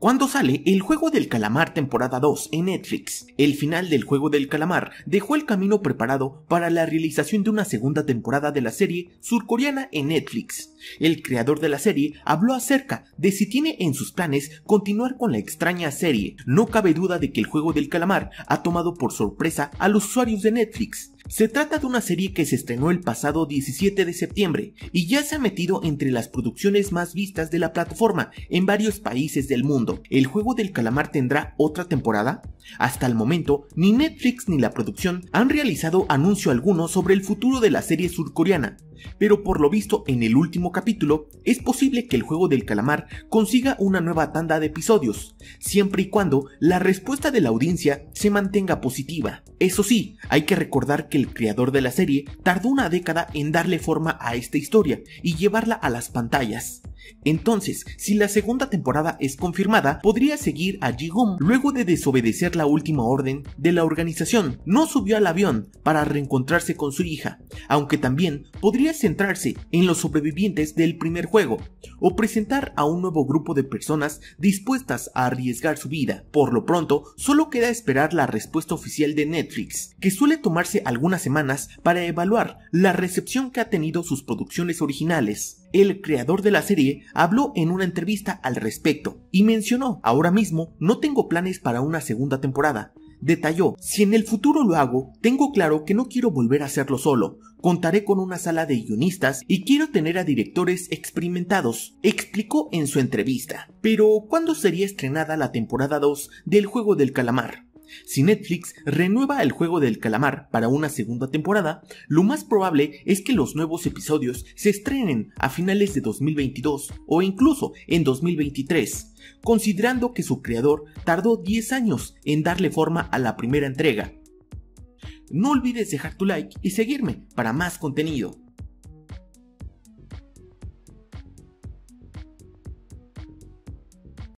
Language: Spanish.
Cuando sale el juego del calamar temporada 2 en Netflix, el final del juego del calamar dejó el camino preparado para la realización de una segunda temporada de la serie surcoreana en Netflix. El creador de la serie habló acerca de si tiene en sus planes continuar con la extraña serie. No cabe duda de que el juego del calamar ha tomado por sorpresa a los usuarios de Netflix. Se trata de una serie que se estrenó el pasado 17 de septiembre y ya se ha metido entre las producciones más vistas de la plataforma en varios países del mundo. ¿El juego del calamar tendrá otra temporada? Hasta el momento, ni Netflix ni la producción han realizado anuncio alguno sobre el futuro de la serie surcoreana, pero por lo visto en el último capítulo es posible que el juego del calamar consiga una nueva tanda de episodios, siempre y cuando la respuesta de la audiencia se mantenga positiva. Eso sí, hay que recordar que el creador de la serie tardó una década en darle forma a esta historia y llevarla a las pantallas. Entonces, si la segunda temporada es confirmada, podría seguir a Ji-Hum luego de desobedecer la última orden de la organización. No subió al avión para reencontrarse con su hija, aunque también podría centrarse en los sobrevivientes del primer juego o presentar a un nuevo grupo de personas dispuestas a arriesgar su vida. Por lo pronto, solo queda esperar la respuesta oficial de Netflix, que suele tomarse algunas semanas para evaluar la recepción que ha tenido sus producciones originales. El creador de la serie habló en una entrevista al respecto y mencionó, ahora mismo no tengo planes para una segunda temporada. Detalló, si en el futuro lo hago, tengo claro que no quiero volver a hacerlo solo, contaré con una sala de guionistas y quiero tener a directores experimentados, explicó en su entrevista. Pero, ¿cuándo sería estrenada la temporada 2 del Juego del Calamar? Si Netflix renueva el juego del calamar para una segunda temporada, lo más probable es que los nuevos episodios se estrenen a finales de 2022 o incluso en 2023, considerando que su creador tardó 10 años en darle forma a la primera entrega. No olvides dejar tu like y seguirme para más contenido.